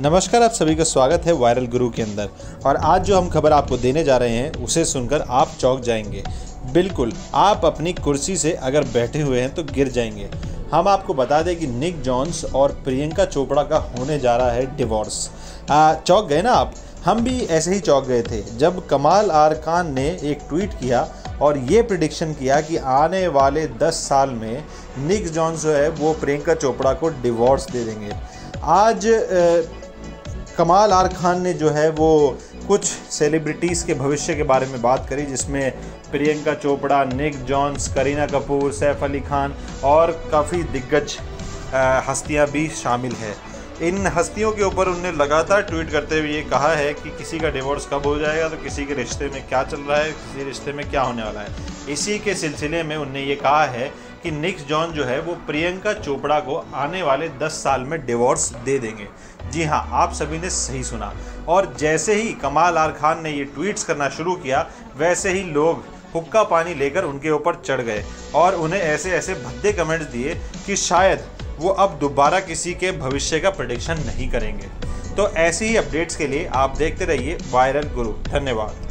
नमस्कार, आप सभी का स्वागत है वायरल गुरु के अंदर। और आज जो हम खबर आपको देने जा रहे हैं, उसे सुनकर आप चौंक जाएँगे। बिल्कुल, आप अपनी कुर्सी से अगर बैठे हुए हैं तो गिर जाएँगे। हम आपको बता दें कि निक जॉन्स और प्रियंका चोपड़ा का होने जा रहा है डिवोर्स। चौंक गए ना आप? हम भी ऐसे ही चौंक गए थे, जब कमाल आर खान ने एक ट्वीट किया और ये प्रिडिक्शन किया कि आने वाले 10 साल में निक जॉन्स जो है, वो प्रियंका चोपड़ा को डिवोर्स दे देंगे। आज कमाल आर खान ने जो है वो कुछ सेलिब्रिटीज़ के भविष्य के बारे में बात करी, जिसमें प्रियंका चोपड़ा, निक जॉन्स, करीना कपूर, सैफ अली खान और काफ़ी दिग्गज हस्तियाँ भी शामिल है। इन हस्तियों के ऊपर उनने लगातार ट्वीट करते हुए ये कहा है कि किसी का डिवोर्स कब हो जाएगा तो किसी के रिश्ते में क्या चल रहा है, किसी रिश्ते में क्या होने वाला है। इसी के सिलसिले में उनने ये कहा है कि निक्स जॉन जो है वो प्रियंका चोपड़ा को आने वाले 10 साल में डिवोर्स दे देंगे। जी हाँ आप सभी ने सही सुना। और जैसे ही कमाल आर खान ने ये ट्वीट्स करना शुरू किया, वैसे ही लोग हुक्का पानी लेकर उनके ऊपर चढ़ गए और उन्हें ऐसे ऐसे भद्दे कमेंट्स दिए कि शायद वो अब दोबारा किसी के भविष्य का प्रडिक्शन नहीं करेंगे। तो ऐसी ही अपडेट्स के लिए आप देखते रहिए वायरल गुरु धन्यवाद।